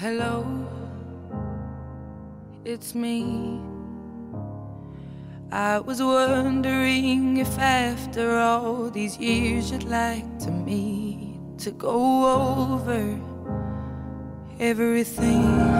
Hello, it's me. I was wondering if after all these years you'd like to meet to go over everything.